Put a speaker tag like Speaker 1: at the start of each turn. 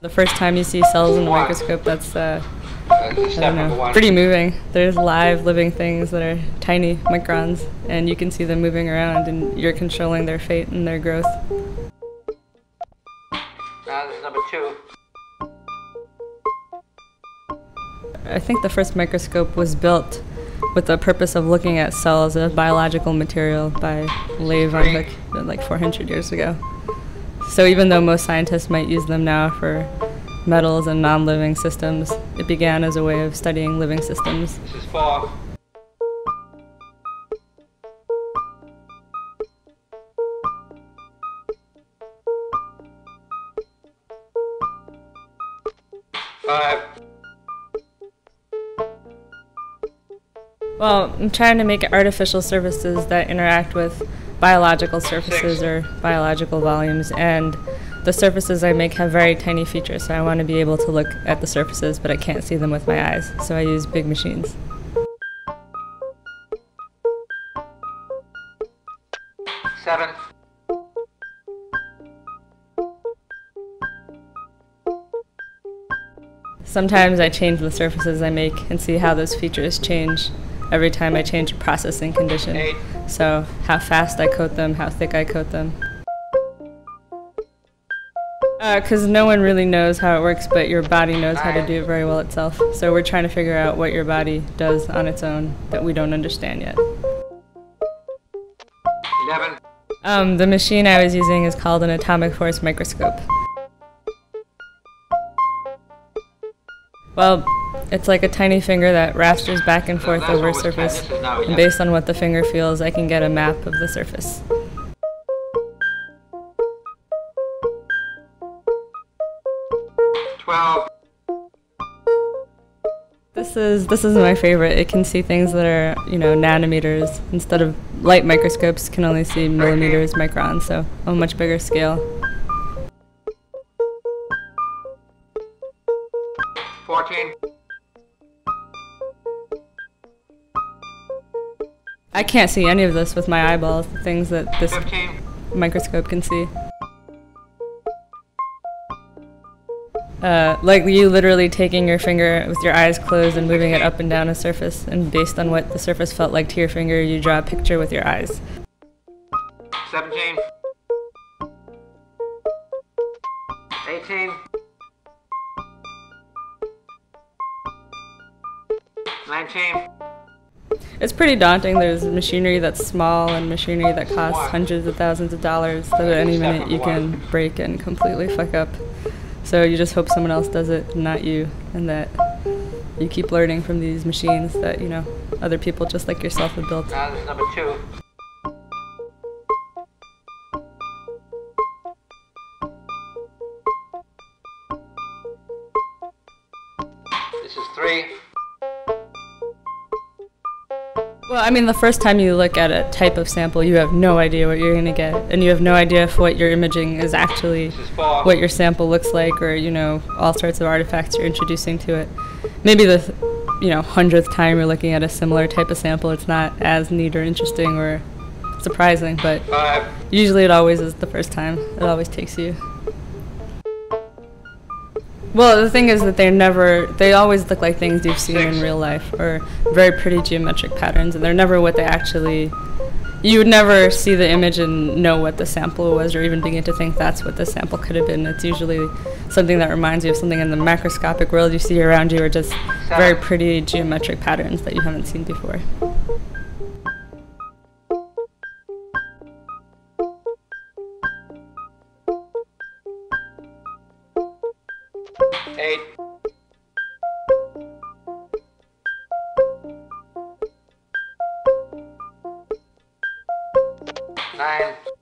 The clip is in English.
Speaker 1: The first time you see cells in the microscope, that's uh, I don't know, pretty moving. There's live living things that are tiny microns, and you can see them moving around, and you're controlling their fate and their growth.
Speaker 2: Now this is number two.
Speaker 1: I think the first microscope was built with the purpose of looking at cells as biological material by Leeuwenhoek like 400 years ago. So even though most scientists might use them now for metals and non-living systems, it began as a way of studying living systems.
Speaker 2: This is four. Five.
Speaker 1: Well, I'm trying to make artificial services that interact with biological surfaces or biological volumes, and the surfaces I make have very tiny features, so I want to be able to look at the surfaces, but I can't see them with my eyes, so I use big machines.
Speaker 2: Seven.
Speaker 1: Sometimes I change the surfaces I make and see how those features change every time I change a processing condition. So how fast I coat them, how thick I coat them. Because no one really knows how it works, but your body knows how to do it very well itself. So we're trying to figure out what your body does on its own that we don't understand yet. Um, the machine I was using is called an atomic force microscope. Well, it's like a tiny finger that rasters back and forth over a
Speaker 2: what was ten.
Speaker 1: surface. And based on what the finger feels, I can get a map of the surface.
Speaker 2: Twelve.
Speaker 1: This is this is my favorite. It can see things that are you know nanometers instead of light microscopes can only see millimeters, microns, so a much bigger scale. I can't see any of this with my eyeballs. The things that this
Speaker 2: Fifteen.
Speaker 1: microscope can see. Uh, like you literally taking your finger with your eyes closed and moving it up and down a surface, and based on what the surface felt like to your finger, you draw a picture with your eyes.
Speaker 2: Seventeen. Eighteen. Nineteen.
Speaker 1: It's pretty daunting. There's machinery that's small and machinery that costs hundreds of thousands of dollars that at any minute you can break and completely fuck up. So you just hope someone else does it, not you, and that you keep learning from these machines that, you know, other people just like yourself have built.
Speaker 2: Now this is number two. This is three.
Speaker 1: Well, I mean, the first time you look at a type of sample, you have no idea what you're going to get, and you have no idea if what you're imaging is actually
Speaker 2: This is four.
Speaker 1: what your sample looks like, or you know, all sorts of artifacts you're introducing to it. Maybe the, you know, hundredth time you're looking at a similar type of sample, it's not as neat or interesting or surprising, but
Speaker 2: Five.
Speaker 1: usually it always is the first time. It always takes you. Well, the thing is that they're never, they always look like things you've seen in real life or very pretty geometric patterns, and they're never what they actually, you would never see the image and know what the sample was or even begin to think that's what the sample could have been. It's usually something that reminds you of something in the macroscopic world you see around you or just very pretty geometric patterns that you haven't seen before.
Speaker 2: Eight. Nine.